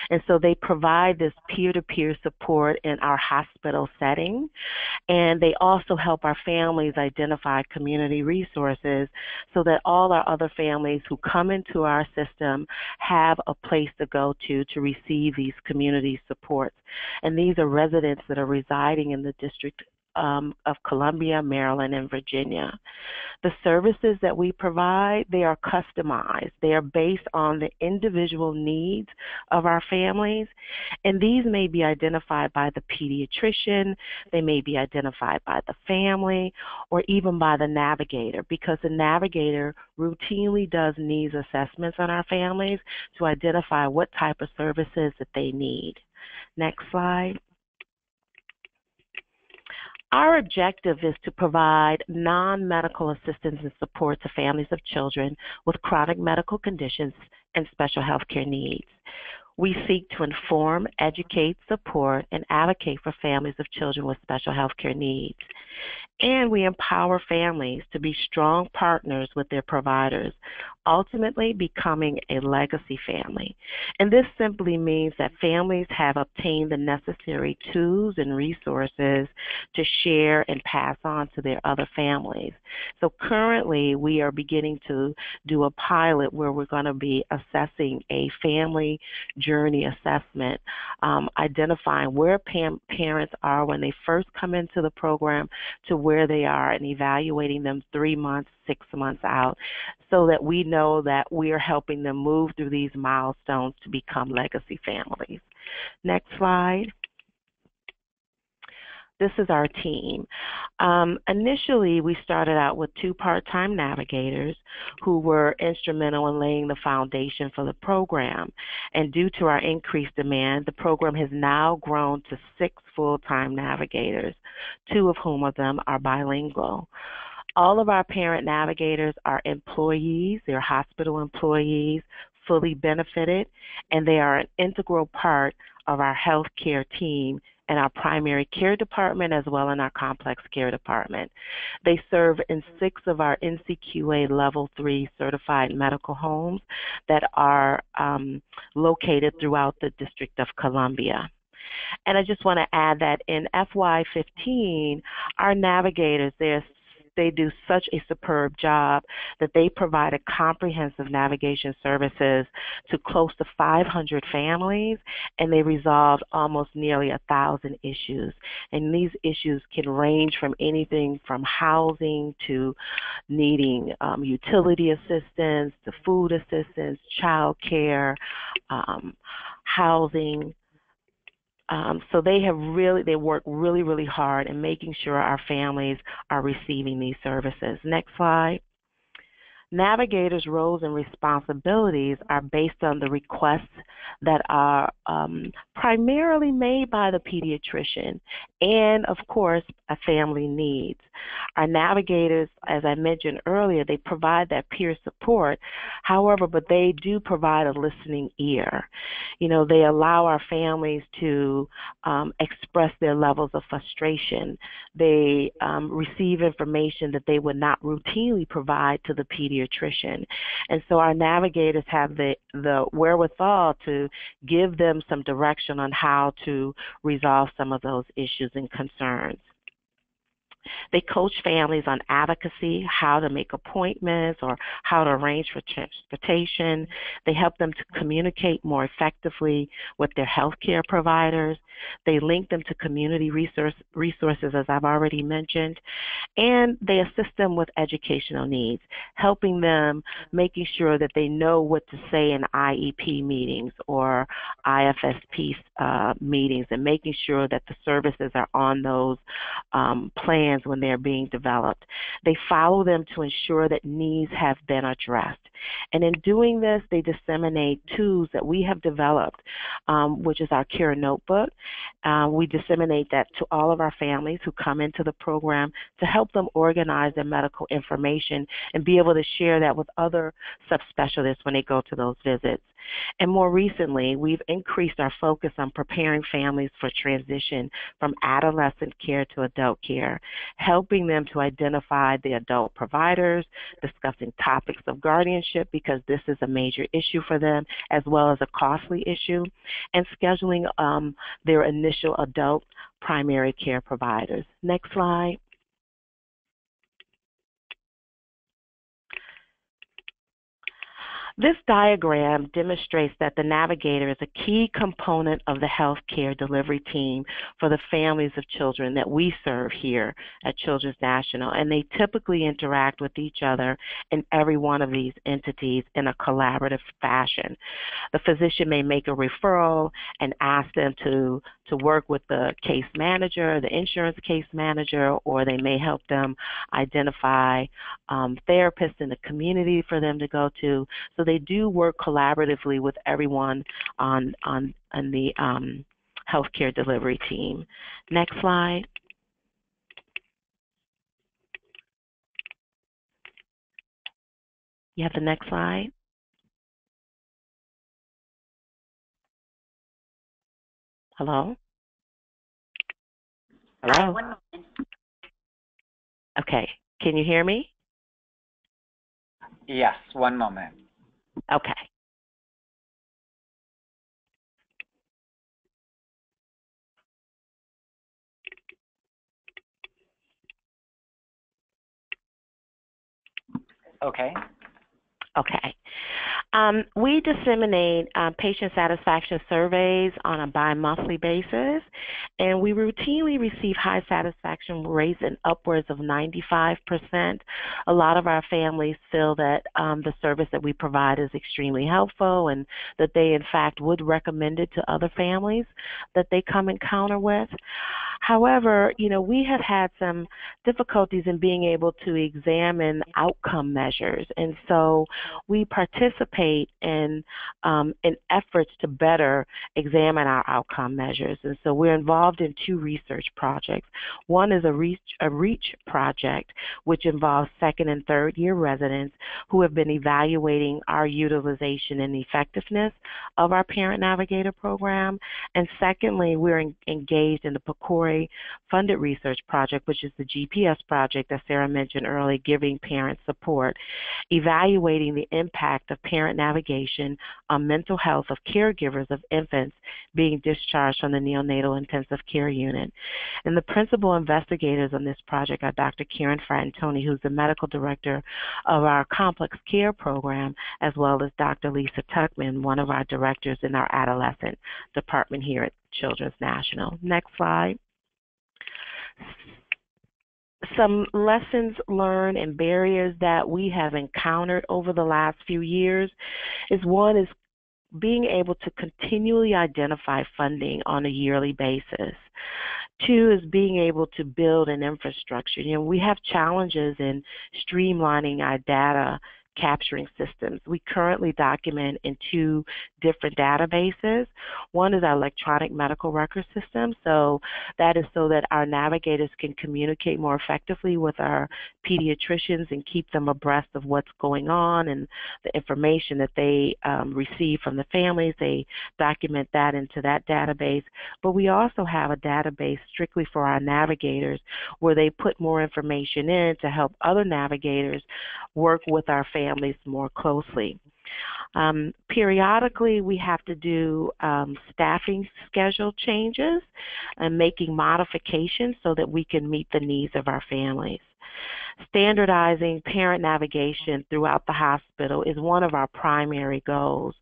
And so they provide this peer to peer support in our hospital setting, and they also help our families identify community resources so that all our other families who come into our system have a place to go to to receive these community supports. And these are residents that are residing in the District um, of Columbia, Maryland, and Virginia. The services that we provide, they are customized. They are based on the individual needs of our families, and these may be identified by the pediatrician, they may be identified by the family, or even by the navigator, because the navigator routinely does needs assessments on our families to identify what type of services that they need. Next slide. Our objective is to provide non medical assistance and support to families of children with chronic medical conditions and special health care needs. We seek to inform, educate, support, and advocate for families of children with special health care needs. And we empower families to be strong partners with their providers, ultimately becoming a legacy family. And this simply means that families have obtained the necessary tools and resources to share and pass on to their other families. So currently, we are beginning to do a pilot where we're going to be assessing a family journey assessment, um, identifying where parents are when they first come into the program to where they are and evaluating them three months, six months out so that we know that we are helping them move through these milestones to become legacy families. Next slide. This is our team. Um, initially, we started out with two part-time navigators who were instrumental in laying the foundation for the program. And due to our increased demand, the program has now grown to six full-time navigators, two of whom of them are bilingual. All of our parent navigators are employees, they're hospital employees, fully benefited, and they are an integral part of our healthcare team in our primary care department as well in our complex care department. They serve in six of our NCQA level three certified medical homes that are um, located throughout the District of Columbia. And I just want to add that in FY15, our navigators, there's they do such a superb job that they provided comprehensive navigation services to close to 500 families, and they resolved almost nearly a thousand issues. And these issues can range from anything from housing to needing um, utility assistance to food assistance, child care, um, housing, um, so they have really, they work really, really hard in making sure our families are receiving these services. Next slide. Navigators' roles and responsibilities are based on the requests that are um, primarily made by the pediatrician and, of course, a family needs. Our navigators, as I mentioned earlier, they provide that peer support. However, but they do provide a listening ear. You know, they allow our families to um, express their levels of frustration. They um, receive information that they would not routinely provide to the pediatrician pediatrician. And so our navigators have the, the wherewithal to give them some direction on how to resolve some of those issues and concerns. They coach families on advocacy, how to make appointments or how to arrange for transportation. They help them to communicate more effectively with their healthcare providers. They link them to community resource, resources, as I've already mentioned. And they assist them with educational needs, helping them making sure that they know what to say in IEP meetings or IFSP uh, meetings and making sure that the services are on those um, plans when they're being developed. They follow them to ensure that needs have been addressed. And in doing this, they disseminate tools that we have developed, um, which is our Care Notebook. Uh, we disseminate that to all of our families who come into the program to help them organize their medical information and be able to share that with other subspecialists when they go to those visits. And more recently, we've increased our focus on preparing families for transition from adolescent care to adult care, helping them to identify the adult providers, discussing topics of guardianship because this is a major issue for them as well as a costly issue, and scheduling um, their initial adult primary care providers. Next slide. This diagram demonstrates that the navigator is a key component of the healthcare delivery team for the families of children that we serve here at Children's National, and they typically interact with each other in every one of these entities in a collaborative fashion. The physician may make a referral and ask them to, to work with the case manager, the insurance case manager, or they may help them identify um, therapists in the community for them to go to. So they do work collaboratively with everyone on on on the um, healthcare delivery team. Next slide. You have the next slide. Hello? Hello? Okay. Can you hear me? Yes, one moment. Okay. Okay. Okay. Um, we disseminate uh, patient satisfaction surveys on a bi-monthly basis, and we routinely receive high satisfaction rates in upwards of 95%. A lot of our families feel that um, the service that we provide is extremely helpful and that they, in fact, would recommend it to other families that they come encounter with. However, you know, we have had some difficulties in being able to examine outcome measures, and so we participate in um, in efforts to better examine our outcome measures. And so we're involved in two research projects. One is a reach a reach project, which involves second and third year residents who have been evaluating our utilization and effectiveness of our Parent Navigator program. And secondly, we're in, engaged in the PCORI funded research project, which is the GPS project that Sarah mentioned earlier, giving parents support, evaluating the impact of parent navigation on mental health of caregivers of infants being discharged from the neonatal intensive care unit. And the principal investigators on this project are Dr. Karen Fratantoni, who's the medical director of our complex care program, as well as Dr. Lisa Tuchman, one of our directors in our adolescent department here at Children's National. Next slide some lessons learned and barriers that we have encountered over the last few years is one is being able to continually identify funding on a yearly basis. Two is being able to build an infrastructure. You know, we have challenges in streamlining our data capturing systems. We currently document in two different databases. One is our electronic medical record system, so that is so that our navigators can communicate more effectively with our pediatricians and keep them abreast of what's going on and the information that they um, receive from the families. They document that into that database. But we also have a database strictly for our navigators where they put more information in to help other navigators work with our families families more closely. Um, periodically, we have to do um, staffing schedule changes and making modifications so that we can meet the needs of our families. Standardizing parent navigation throughout the hospital is one of our primary goals.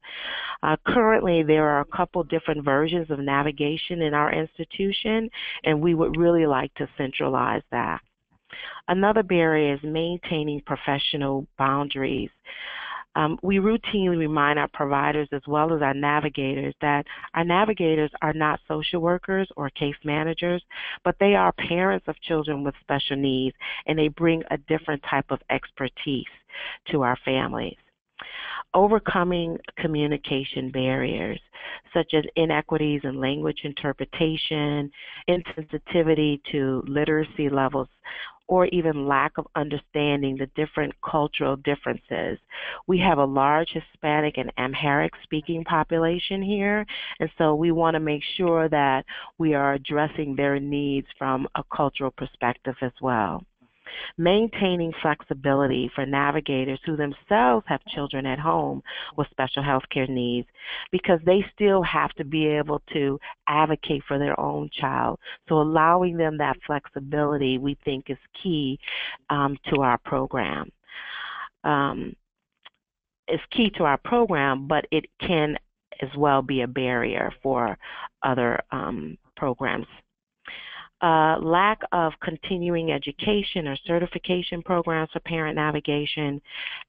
Uh, currently, there are a couple different versions of navigation in our institution, and we would really like to centralize that. Another barrier is maintaining professional boundaries. Um, we routinely remind our providers as well as our navigators that our navigators are not social workers or case managers, but they are parents of children with special needs and they bring a different type of expertise to our families. Overcoming communication barriers such as inequities in language interpretation, insensitivity to literacy levels, or even lack of understanding the different cultural differences. We have a large Hispanic and Amharic speaking population here, and so we want to make sure that we are addressing their needs from a cultural perspective as well maintaining flexibility for navigators who themselves have children at home with special health care needs because they still have to be able to advocate for their own child. So allowing them that flexibility we think is key um, to our program. Um, is key to our program, but it can as well be a barrier for other um, programs uh, lack of continuing education or certification programs for parent navigation,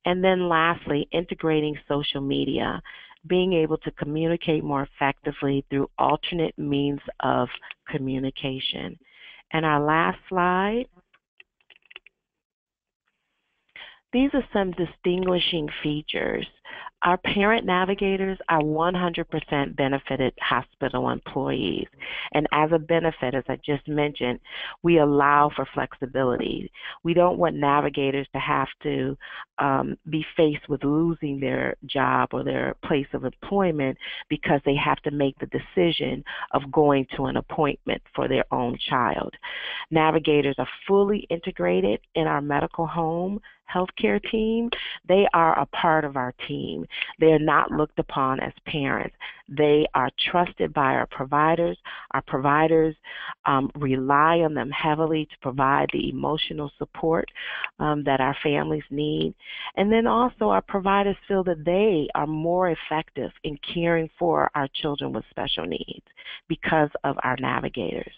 and then lastly, integrating social media, being able to communicate more effectively through alternate means of communication. And our last slide. These are some distinguishing features our parent navigators are 100% benefited hospital employees. And as a benefit, as I just mentioned, we allow for flexibility. We don't want navigators to have to um, be faced with losing their job or their place of employment because they have to make the decision of going to an appointment for their own child. Navigators are fully integrated in our medical home healthcare team, they are a part of our team. They are not looked upon as parents. They are trusted by our providers. Our providers um, rely on them heavily to provide the emotional support um, that our families need. And then also, our providers feel that they are more effective in caring for our children with special needs because of our navigators.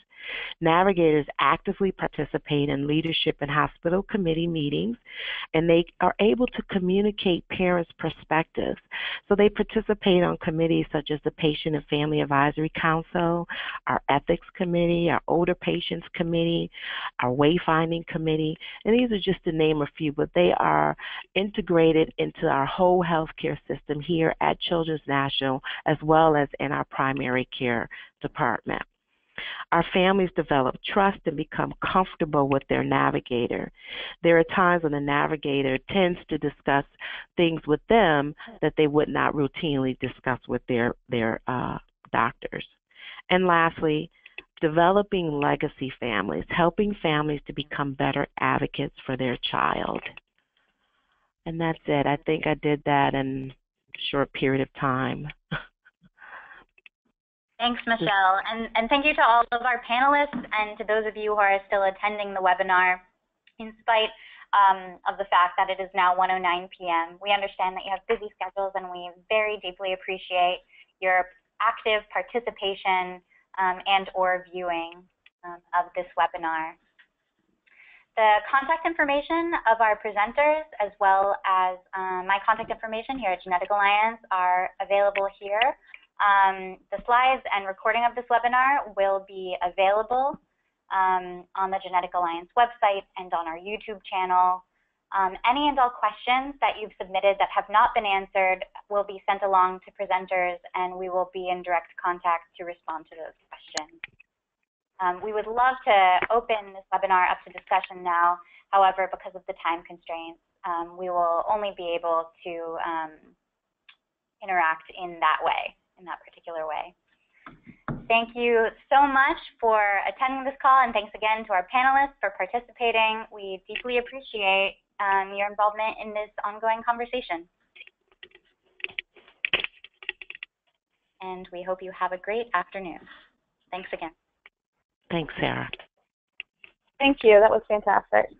Navigators actively participate in leadership and hospital committee meetings, and they are able to communicate parents' perspectives. So they participate on committees such as the Patient and Family Advisory Council, our Ethics Committee, our Older Patients Committee, our Wayfinding Committee, and these are just to name a few, but they are integrated into our whole healthcare system here at Children's National as well as in our primary care department. Our families develop trust and become comfortable with their navigator. There are times when the navigator tends to discuss things with them that they would not routinely discuss with their, their uh, doctors. And lastly, developing legacy families, helping families to become better advocates for their child. And that's it. I think I did that in a short period of time. [laughs] Thanks, Michelle. And, and thank you to all of our panelists and to those of you who are still attending the webinar in spite um, of the fact that it is now 1.09 p.m. We understand that you have busy schedules and we very deeply appreciate your active participation um, and or viewing um, of this webinar. The contact information of our presenters as well as um, my contact information here at Genetic Alliance are available here um, the slides and recording of this webinar will be available um, on the Genetic Alliance website and on our YouTube channel. Um, any and all questions that you've submitted that have not been answered will be sent along to presenters and we will be in direct contact to respond to those questions. Um, we would love to open this webinar up to discussion now. However, because of the time constraints, um, we will only be able to um, interact in that way in that particular way. Thank you so much for attending this call, and thanks again to our panelists for participating. We deeply appreciate um, your involvement in this ongoing conversation. And we hope you have a great afternoon. Thanks again. Thanks, Sarah. Thank you. That was fantastic.